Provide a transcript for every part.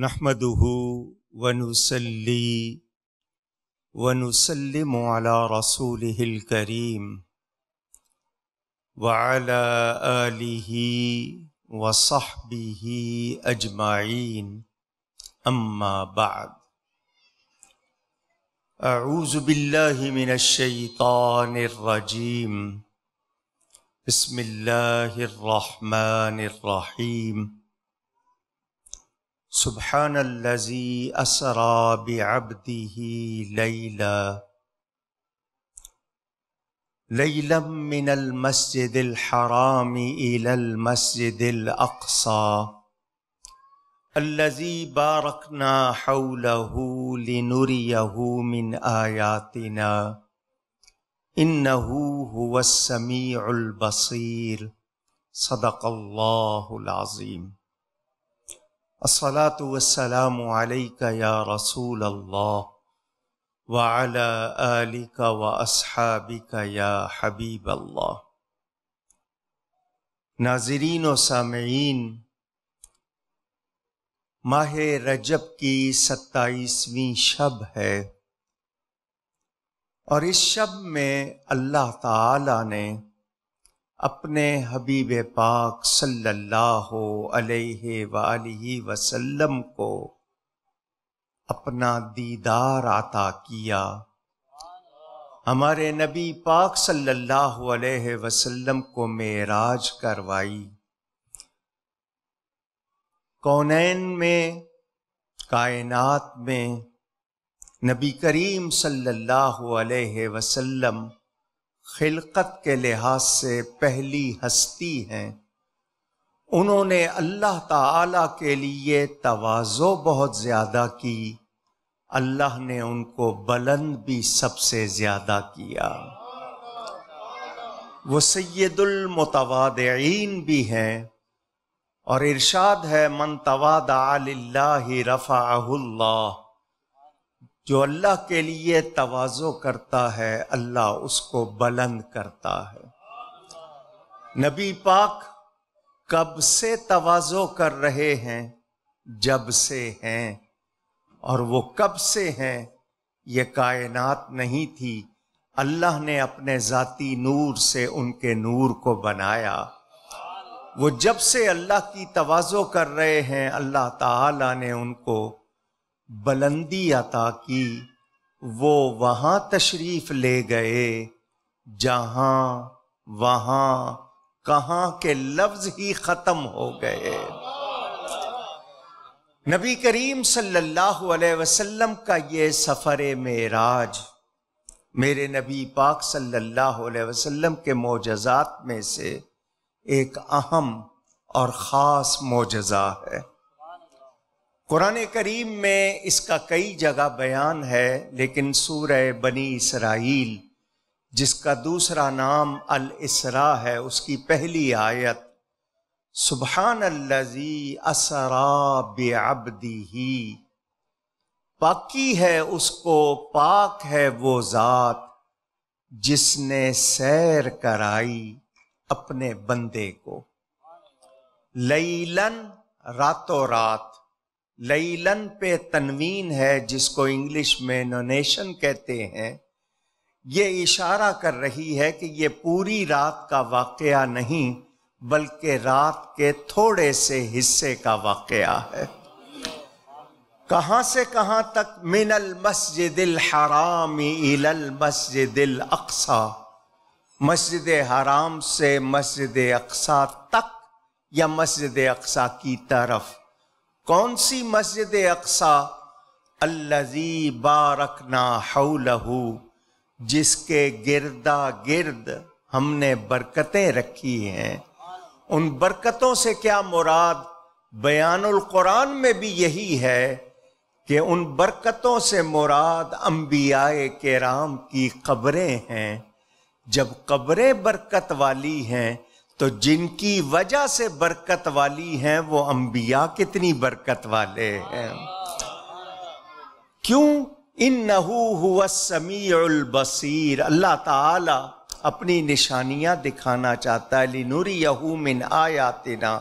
نحمده ونسلي ونسلم على رسوله الكريم وعلى آله وصحبه أجمعين. أما بعد أعوذ بالله من الشيطان الرجيم. بسم الله الرحمن الرحيم. سبحان الذي أسرى بعبده ليلا. ليلا من المسجد الحرام إلى المسجد الأقصى. الذي باركنا حوله لنريه من آياتنا. إنه هو السميع البصير. صدق الله العظيم. الصلاة والسلام عليك يا رسول الله وعلى آلك وأصحابك يا حبيب الله. ناظرین و سامعین، ماہ رجب کی ستائیسویں شب ہے اور اس شب میں اللہ تعالی نے اپنے حبیب پاک صلی اللہ علیہ وآلہ وسلم کو اپنا دیدار عطا کیا۔ ہمارے نبی پاک صلی اللہ علیہ وسلم کو معراج کروائی۔ کونین میں، کائنات میں نبی کریم صلی اللہ علیہ وسلم خلقت کے لحاظ سے پہلی ہستی ہیں۔ انہوں نے اللہ تعالی کے لیے توازو بہت زیادہ کی۔ اللہ نے ان کو بلند بھی سب سے زیادہ کیا۔ وہ سید المتوادعین بھی ہیں۔ اور ارشاد ہے، من توادع للہ رفعہ اللہ جو اللہ کے لیے توازو کرتا ہے، اللہ اس کو بلند کرتا ہے۔ نبی پاک کب سے توازو کر رہے ہیں؟ جب سے ہیں۔ اور وہ کب سے ہیں؟ یہ کائنات نہیں تھی۔ اللہ نے اپنے ذاتی نور سے ان کے نور کو بنایا۔ وہ جب سے اللہ کی توازو کر رہے ہیں، اللہ تعالی نے ان کو بلندی عطا کی، وہ وہاں تشریف لے گئے، جہاں، وہاں، کہاں کے لفظ ہی ختم ہو گئے۔ نبی کریم صلی اللہ علیہ وسلم کا یہ سفر معراج، میرے نبی پاک صلی اللہ علیہ وسلم کے معجزات میں سے ایک اہم اور خاص معجزہ ہے۔ قرآن کریم میں اس کا کئی جگہ بیان ہے، لیکن سورہ بنی اسرائیل، جس کا دوسرا نام الاسرا ہے، اس کی پہلی آیت، سبحان الزی اسرا بعبدی ہی پاکی ہے اس کو، پاک ہے وہ ذات جس نے سیر کرائی اپنے بندے کو۔ لیلن راتوں رات لیلن پہ تنوین ہے جس کو انگلش میں نونیشن کہتے ہیں، یہ اشارہ کر رہی ہے کہ یہ پوری رات کا واقعہ نہیں، بلکہ رات کے تھوڑے سے حصے کا واقعہ ہے۔ کہاں سے کہاں تک؟ من المسجد الحرام الى المسجد الاقصى مسجد حرام سے مسجد اقصا تک یا مسجد اقصا کی طرف؟ کون سی مسجد اقصا الزی بارکنا حولہ جس کے گردا گرد ہم نے برکتیں رکھی ہیں؟ ان برکتوں سے کیا مراد بیان القرآن میں بھی یہی ہے کہ ان برکتوں سے مراد انبیاء کرام کی قبریں ہیں؟ جب قبریں برکت والی ہیں تو جن کی وجہ سے برکت والی ہیں وہ انبیاء کتنی برکت والے ہیں؟ کیوں؟ ان سمیع البصیر۔ اللہ تعالی اپنی نشانیاں دکھانا چاہتا ہے۔ لنوری من آیاتنا۔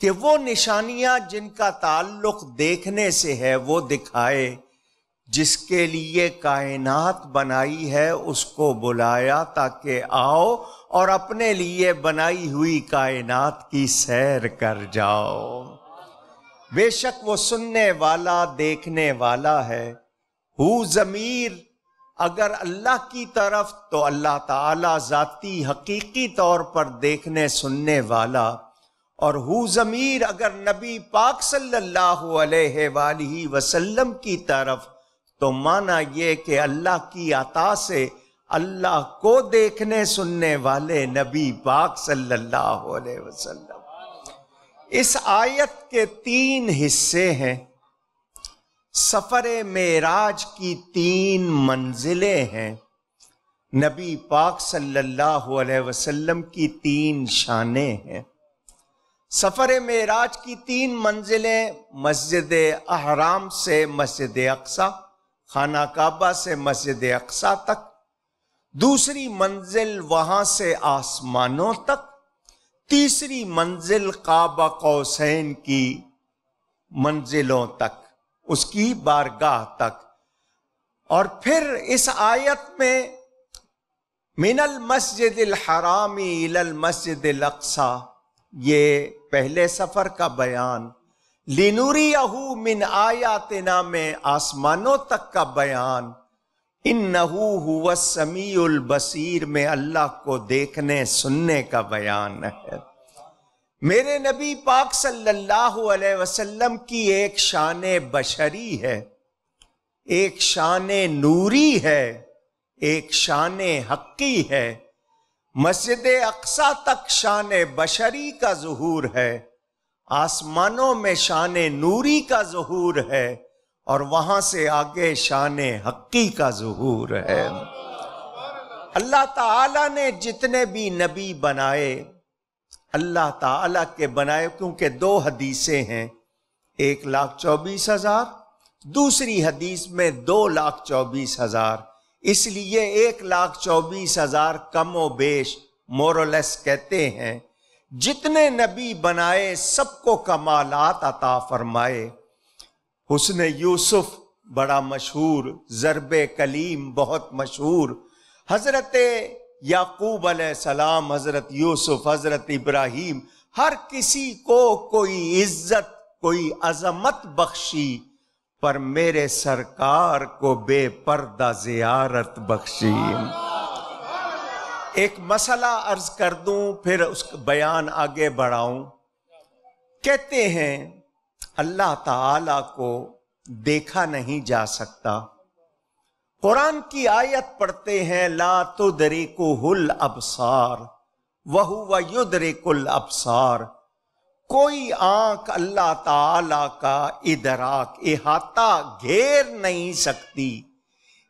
کہ وہ نشانیاں جن کا تعلق دیکھنے سے ہے، وہ دکھائے۔ جس کے لیے کائنات بنائی ہے، اس کو بلایا تاکہ آؤ اور اپنے لیے بنائی ہوئی کائنات کی سیر کر جاؤ۔ بے شک وہ سننے والا، دیکھنے والا ہے۔ ہو ضمیر، اگر اللہ کی طرف تو اللہ تعالی ذاتی حقیقی طور پر دیکھنے، سننے والا۔ اور ہو ضمیر، اگر نبی پاک صلی اللہ علیہ وآلہ وسلم کی طرف تو مانا یہ کہ اللہ کی عطا سے اللہ کو دیکھنے سننے والے نبی پاک صلی اللہ علیہ وسلم۔ اس آیت کے تین حصے ہیں۔ سفر معراج کی تین منزلیں ہیں۔ نبی پاک صلی اللہ علیہ وسلم کی تین شانیں ہیں۔ سفر معراج کی تین منزلیں، مسجد احرام سے مسجد اقسا خانہ کعبہ سے مسجد اقسا تک دوسری منزل وہاں سے آسمانوں تک، تیسری منزل کعبہ قوسین کی منزلوں تک، اس کی بارگاہ تک۔ اور پھر اس آیت میں من المسجد الحرامی المسجد الاقصا یہ پہلے سفر کا بیان۔ لینوری من آیاتنا میں آسمانوں تک کا بیان۔ ان نحو سمیع البصیر میں اللہ کو دیکھنے سننے کا بیان ہے۔ میرے نبی پاک صلی اللہ علیہ وسلم کی ایک شان بشری ہے، ایک شان نوری ہے، ایک شان حقی ہے۔ مسجد اقسا تک شان بشری کا ظہور ہے، آسمانوں میں شان نوری کا ظہور ہے۔ اور وہاں سے آگے شان حقی کا ظہور ہے۔ اللہ تعالی نے جتنے بھی نبی بنائے، اللہ تعالی کے بنائے، کیونکہ دو حدیثیں ہیں، ایک لاکھ چوبیس ہزار، دوسری حدیث میں دو لاکھ چوبیس ہزار۔ اس لیے ایک لاکھ چوبیس ہزار کم و بیش مورولس کہتے ہیں۔ جتنے نبی بنائے، سب کو کمالات عطا فرمائے۔ حسن یوسف بڑا مشہور، ضرب کلیم بہت مشہور۔ حضرت یعقوب علیہ السلام، حضرت یوسف، حضرت ابراہیم، ہر کسی کو کوئی عزت، کوئی عظمت بخشی، پر میرے سرکار کو بے پردہ زیارت بخشی۔ ایک مسئلہ عرض کر دوں، پھر اس بیان آگے بڑھاؤں۔ کہتے ہیں اللہ تعالی کو دیکھا نہیں جا سکتا۔ قرآن کی آیت پڑھتے ہیں، لا تدرکو ہل ابسار وہ یدرک الابصار۔ کوئی آنکھ اللہ تعالی کا ادراک، احاطہ گھیر نہیں سکتی۔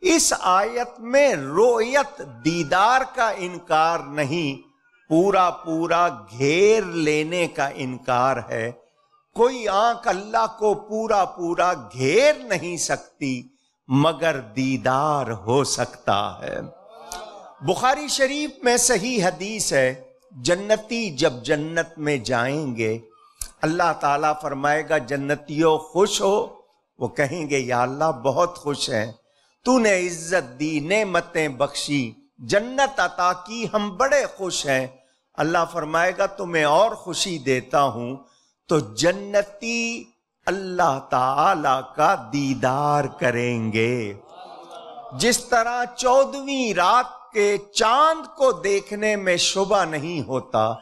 اس آیت میں رویت دیدار کا انکار نہیں، پورا پورا گھیر لینے کا انکار ہے۔ کوئی آنکھ اللہ کو پورا پورا گھیر نہیں سکتی، مگر دیدار ہو سکتا ہے۔ بخاری شریف میں صحیح حدیث ہے، جنتی جب جنت میں جائیں گے، اللہ تعالیٰ فرمائے گا، جنتیوں خوش ہو۔ وہ کہیں گے، یا اللہ بہت خوش ہیں۔ تو نے عزت دی، نعمتیں بخشی۔ جنت عطا کی، ہم بڑے خوش ہیں۔ اللہ فرمائے گا، تمہیں اور خوشی دیتا ہوں۔ تو جنتی اللہ تعالی کا دیدار کریں گے۔ جس طرح چودویں رات کے چاند کو دیکھنے میں شبہ نہیں ہوتا،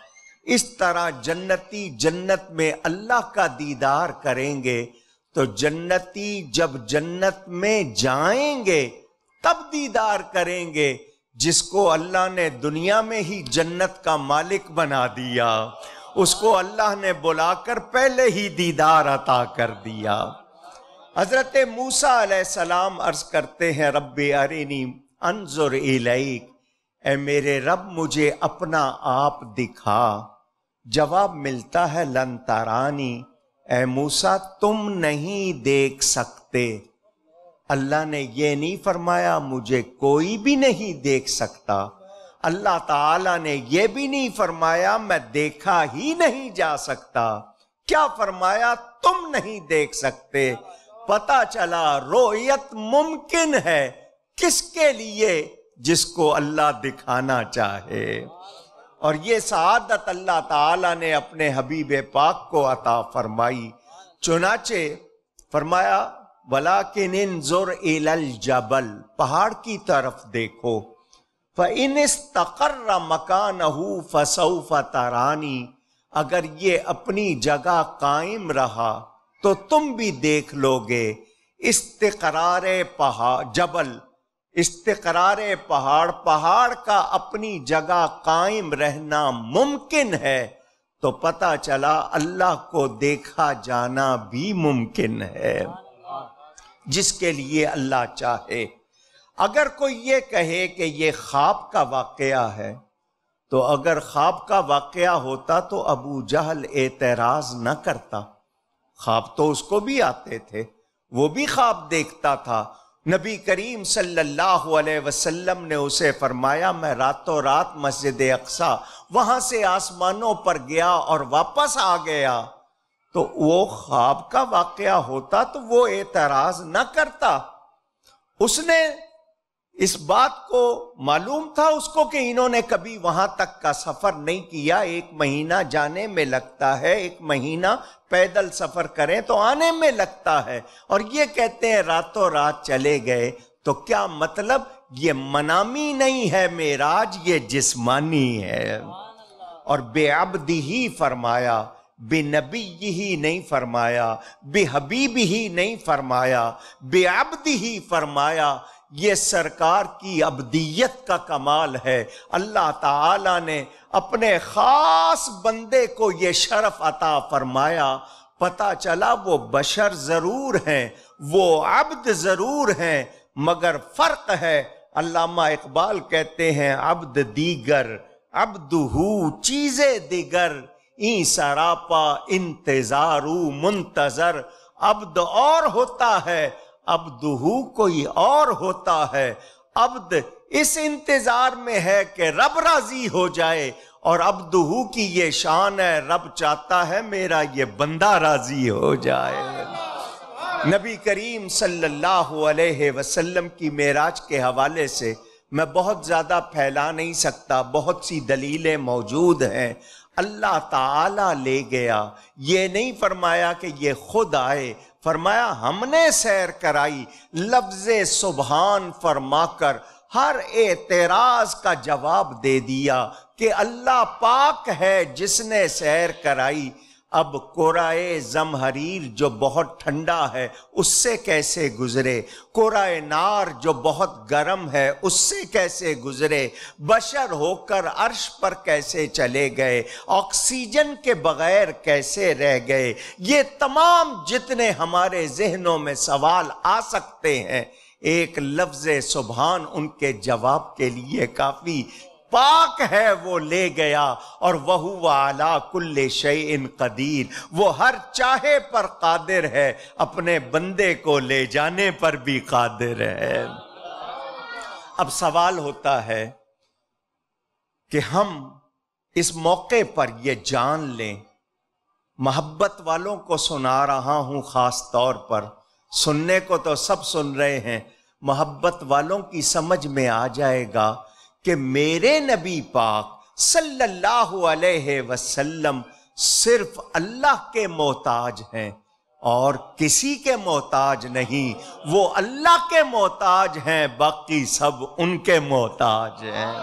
اس طرح جنتی جنت میں اللہ کا دیدار کریں گے۔ تو جنتی جب جنت میں جائیں گے، تب دیدار کریں گے، جس کو اللہ نے دنیا میں ہی جنت کا مالک بنا دیا۔ اس کو اللہ نے بلا کر پہلے ہی دیدار عطا کر دیا۔ حضرت موسا علیہ السلام عرض کرتے ہیں، رب ارینی انظر الیک۔ اے میرے رب، مجھے اپنا آپ دکھا۔ جواب ملتا ہے، لن تارانی اے موسا تم نہیں دیکھ سکتے۔ اللہ نے یہ نہیں فرمایا، مجھے کوئی بھی نہیں دیکھ سکتا۔ اللہ تعالی نے یہ بھی نہیں فرمایا میں دیکھا ہی نہیں جا سکتا۔ کیا فرمایا؟ تم نہیں دیکھ سکتے۔ پتا چلا رویت ممکن ہے۔ کس کے لیے؟ جس کو اللہ دکھانا چاہے۔ اور یہ سعادت اللہ تعالی نے اپنے حبیب پاک کو عطا فرمائی۔ چنانچہ فرمایا بلا کے نن الجبل، پہاڑ کی طرف دیکھو۔ فَإِنِ اسْتَقَرَّ مَكَانَهُ فَسَوْفَ تَرَانِي۔ اگر یہ اپنی جگہ قائم رہا تو تم بھی دیکھ لو گے استقرار پہاڑ جبل۔ استقرار پہاڑ پہاڑ کا اپنی جگہ قائم رہنا ممکن ہے۔ تو پتا چلا اللہ کو دیکھا جانا بھی ممکن ہے۔ جس کے لیے اللہ چاہے۔ اگر کوئی یہ کہے کہ یہ خواب کا واقعہ ہے، تو اگر خواب کا واقعہ ہوتا تو ابو جہل اعتراض نہ کرتا۔ خواب تو اس کو بھی آتے تھے، وہ بھی خواب دیکھتا تھا۔ نبی کریم صلی اللہ علیہ وسلم نے اسے فرمایا، میں راتوں رات مسجد اقسا وہاں سے آسمانوں پر گیا اور واپس آ گیا۔ تو وہ خواب کا واقعہ ہوتا تو وہ اعتراض نہ کرتا۔ اس نے اس بات کو معلوم تھا اس کو کہ انہوں نے کبھی وہاں تک کا سفر نہیں کیا۔ ایک مہینہ جانے میں لگتا ہے، ایک مہینہ پیدل سفر کریں تو آنے میں لگتا ہے۔ اور یہ کہتے ہیں راتوں رات چلے گئے۔ تو کیا مطلب؟ یہ منامی نہیں ہے میراج یہ جسمانی ہے۔ اور بے عبدی ہی فرمایا، بے نبی ہی نہیں فرمایا، بے حبیب ہی نہیں فرمایا، بے عبدی ہی فرمایا۔ یہ سرکار کی ابدیت کا کمال ہے۔ اللہ تعالی نے اپنے خاص بندے کو یہ شرف عطا فرمایا۔ پتا چلا وہ بشر ضرور ہیں، وہ عبد ضرور ہیں، مگر فرق ہے۔ علامہ اقبال کہتے ہیں، عبد دیگر عبد ہو چیزیں دیگر۔ این سراپا انتظارو منتظر۔ عبد اور ہوتا ہے ابدہو کوئی اور ہوتا ہے۔ عبد اس انتظار میں ہے کہ رب راضی ہو جائے اور ابدہو کی یہ شان ہے، رب چاہتا ہے میرا یہ بندہ راضی ہو جائے۔ نبی کریم صلی اللہ علیہ وسلم کی معراج کے حوالے سے میں بہت زیادہ پھیلا نہیں سکتا، بہت سی دلیلیں موجود ہیں۔ اللہ تعالی لے گیا۔ یہ نہیں فرمایا کہ یہ خود آئے۔ فرمایا، ہم نے سیر کرائی، لفظ سبحان فرما کر ہر اعتراض کا جواب دے دیا کہ اللہ پاک ہے جس نے سیر کرائی۔ اب کورائے زمحریر جو بہت ٹھنڈا ہے، اس سے کیسے گزرے؟ کورائے نار جو بہت گرم ہے، اس سے کیسے گزرے؟ بشر ہو کر عرش پر کیسے چلے گئے؟ آکسیجن کے بغیر کیسے رہ گئے؟ یہ تمام جتنے ہمارے ذہنوں میں سوال آ سکتے ہیں، ایک لفظ سبحان ان کے جواب کے لیے کافی پاک ہے وہ لے گیا اور وہ اعلیٰ کل شعین قدیر، وہ ہر چاہے پر قادر ہے، اپنے بندے کو لے جانے پر بھی قادر ہے۔ اب سوال ہوتا ہے کہ ہم اس موقع پر یہ جان لیں، محبت والوں کو سنا رہا ہوں خاص طور پر۔ سننے کو تو سب سن رہے ہیں، محبت والوں کی سمجھ میں آ جائے گا۔ کہ میرے نبی پاک صلی اللہ علیہ وسلم صرف اللہ کے محتاج ہیں اور کسی کے محتاج نہیں، وہ اللہ کے محتاج ہیں، باقی سب ان کے محتاج ہیں۔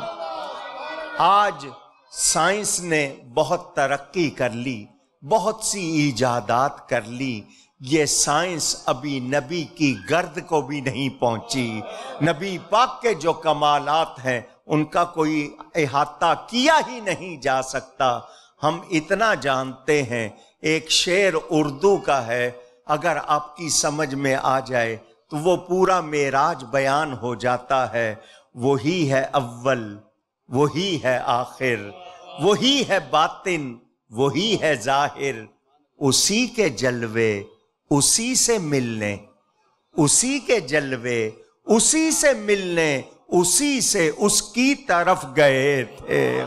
آج سائنس نے بہت ترقی کر لی، بہت سی ایجادات کر لی۔ یہ سائنس ابھی نبی کی گرد کو بھی نہیں پہنچی۔ نبی پاک کے جو کمالات ہیں ان کا کوئی احاطہ کیا ہی نہیں جا سکتا۔ ہم اتنا جانتے ہیں، ایک شعر اردو کا ہے۔ اگر آپ کی سمجھ میں آ جائے تو وہ پورا معراج بیان ہو جاتا ہے۔ وہی ہے اول، وہی ہے آخر، وہی ہے باطن، وہی ہے ظاہر۔ اسی کے جلوے، اسی سے ملنے، اسی کے جلوے، اسی سے ملنے۔ اسی سے اس کی طرف گئے تھے۔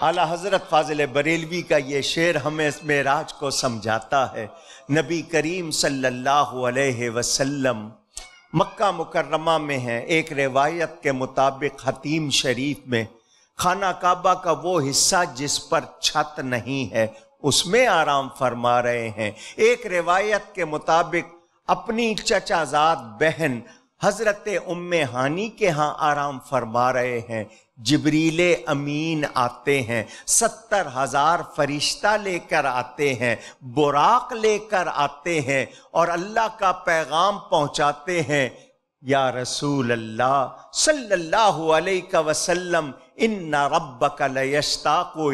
اعلیٰ حضرت فاضل بریلوی کا یہ شعر ہمیں معراج کو سمجھاتا ہے۔ نبی کریم صلی اللہ علیہ وسلم مکہ مکرمہ میں ہیں، ایک روایت کے مطابق حتیم شریف میں۔ خانہ کعبہ کا وہ حصہ جس پر چھت نہیں ہے، اس میں آرام فرما رہے ہیں۔ ایک روایت کے مطابق اپنی چچا زاد بہن حضرت ام ہانی کے ہاں آرام فرما رہے ہیں، جبریل امین آتے ہیں، ستر ہزار فرشتہ لے کر آتے ہیں، براق لے کر آتے ہیں اور اللہ کا پیغام پہنچاتے ہیں۔ یا رسول اللہ صلی اللہ علیہ وسلم، ان رب لیشتاق و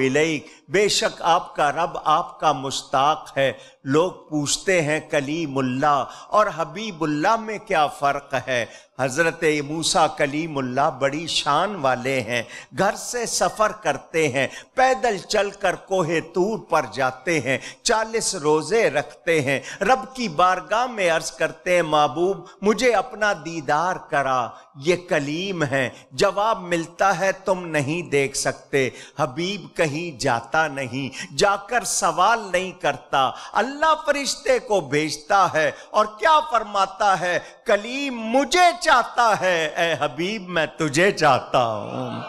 بے شک آپ کا رب آپ کا مشتاق ہے۔ لوگ پوچھتے ہیں، کلیم اللہ، اور حبیب اللہ میں کیا فرق ہے؟ حضرت موسا کلیم اللہ بڑی شان والے ہیں، گھر سے سفر کرتے ہیں، پیدل چل کر کوہ تور پر جاتے ہیں، چالیس روزے رکھتے ہیں، رب کی بارگاہ میں عرض کرتے ہیں، محبوب مجھے اپنا دیدار کرا یہ کلیم ہے، جواب ملتا ہے تم نہیں دیکھ سکتے، حبیب کہیں جاتا نہیں، جا کر سوال نہیں کرتا، اللہ فرشتے کو بھیجتا ہے اور کیا فرماتا ہے؟ کلیم مجھے چاہتا ہے، اے حبیب میں تجھے چاہتا ہوں۔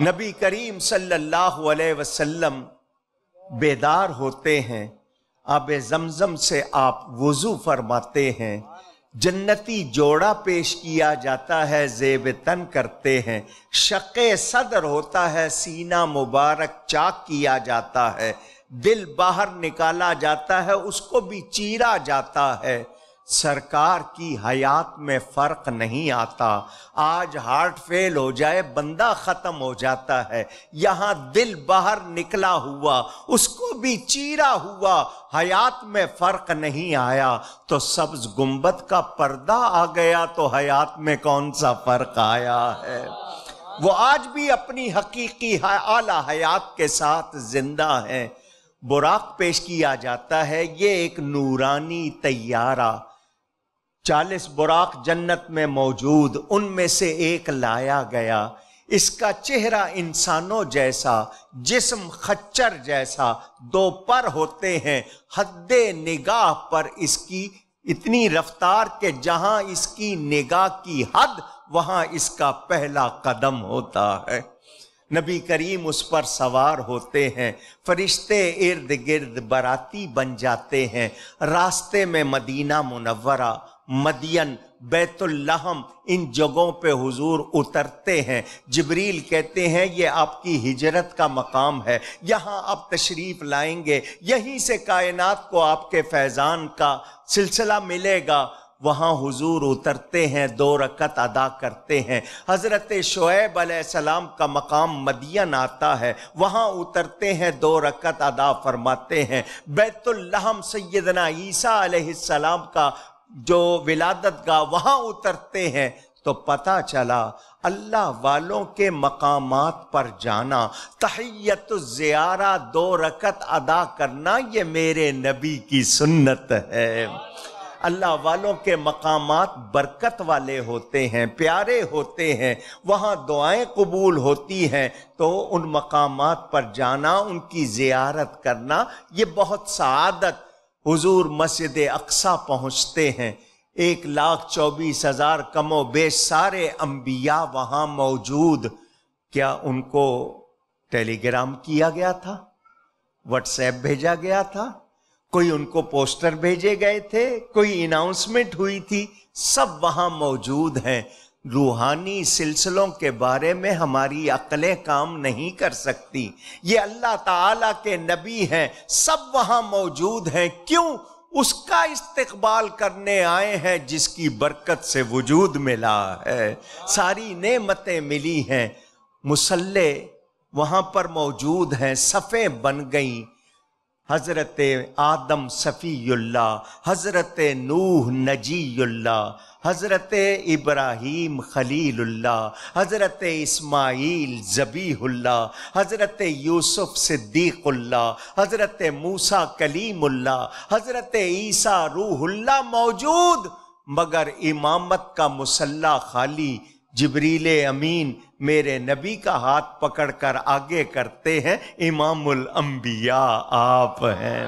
نبی کریم صلی اللہ علیہ وسلم بیدار ہوتے ہیں، آب زمزم سے آپ وضو فرماتے ہیں۔ جنتی جوڑا پیش کیا جاتا ہے، زیب تن کرتے ہیں۔ شق صدر ہوتا ہے، سینہ مبارک چاک کیا جاتا ہے۔ دل باہر نکالا جاتا ہے، اس کو بھی چیرا جاتا ہے۔ سرکار کی حیات میں فرق نہیں آتا۔ آج ہارٹ فیل ہو جائے، بندہ ختم ہو جاتا ہے۔ یہاں دل باہر نکلا ہوا، اس کو بھی چیرا ہوا۔ حیات میں فرق نہیں آیا۔ تو سبز گنبد کا پردہ آ گیا۔ تو حیات میں کون سا فرق آیا ہے؟ وہ آج بھی اپنی حقیقی اعلی حیات کے ساتھ زندہ ہیں براق پیش کیا جاتا ہے، یہ ایک نورانی طیارہ۔ چالیس براق جنت میں موجود، ان میں سے ایک لایا گیا۔ اس کا چہرہ انسانوں جیسا، جسم خچر جیسا، دو پر ہوتے ہیں۔ حد نگاہ پر اس کی اتنی رفتار کہ جہاں اس کی نگاہ کی حد، وہاں اس کا پہلا قدم ہوتا ہے۔ نبی کریم اس پر سوار ہوتے ہیں۔ فرشتے ارد گرد براتی بن جاتے ہیں۔ راستے میں مدینہ منورہ مدین بیت الحم ان جگہوں پہ حضور اترتے ہیں۔ جبریل کہتے ہیں، یہ آپ کی ہجرت کا مقام ہے۔ یہاں آپ تشریف لائیں گے۔ یہیں سے کائنات کو آپ کے فیضان کا سلسلہ ملے گا۔ وہاں حضور اترتے ہیں، دو رکت ادا کرتے ہیں۔ حضرت شعیب علیہ السلام کا مقام مدین آتا ہے۔ وہاں اترتے ہیں، دو رکت ادا فرماتے ہیں۔ بیت الحم سیدنا عیسیٰ علیہ السلام کا جو ولادت گاہ وہاں اترتے ہیں تو پتا چلا اللہ والوں کے مقامات پر جانا، تحیت الزیارہ دو رکت ادا کرنا یہ میرے نبی کی سنت ہے۔ اللہ والوں کے مقامات برکت والے ہوتے ہیں، پیارے ہوتے ہیں، وہاں دعائیں قبول ہوتی ہیں۔ تو ان مقامات پر جانا، ان کی زیارت کرنا یہ بہت سعادت حضور مسجد اقسا پہنچتے ہیں۔ ایک لاکھ چوبیس ہزار کم و بیش سارے انبیاء وہاں موجود۔ کیا ان کو ٹیلی گرام کیا گیا تھا؟ واٹس ایپ بھیجا گیا تھا؟ کوئی ان کو پوسٹر بھیجے گئے تھے؟ کوئی اناؤنسمنٹ ہوئی تھی؟ سب وہاں موجود ہیں۔ روحانی سلسلوں کے بارے میں ہماری عقلیں کام نہیں کر سکتی۔ یہ اللہ تعالی کے نبی ہیں، سب وہاں موجود ہیں۔ کیوں؟ اس کا استقبال کرنے آئے ہیں جس کی برکت سے وجود ملا ہے۔ ساری نعمتیں ملی ہیں۔ مسلح وہاں پر موجود ہیں، صفیں بن گئیں۔ حضرت آدم صفی اللہ حضرت نوح نجی اللہ حضرت ابراہیم خلیل اللہ حضرت اسماعیل زبیح اللہ حضرت یوسف صدیق اللہ حضرت موسا کلیم اللہ حضرت عیسیٰ روح اللہ موجود، مگر امامت کا مسلح خالی جبریل امین میرے نبی کا ہاتھ پکڑ کر آگے کرتے ہیں، امام الانبیاء آپ ہیں۔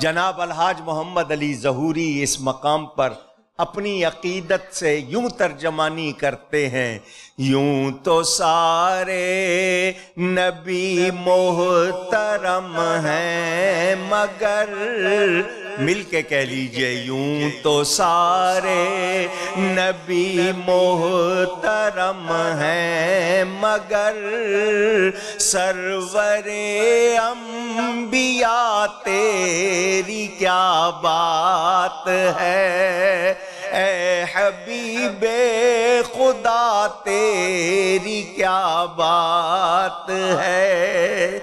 جناب الحاج محمد علی ظہوری اس مقام پر اپنی عقیدت سے یوں ترجمانی کرتے ہیں، یوں تو سارے نبی محترم ہیں، مگر مل کے کہہ لیجیے یوں تو سارے نبی محترم ہیں، مگر سرور انبیاء تیری کیا بات ہے؟ اے حبیب خدا تیری کیا بات ہے؟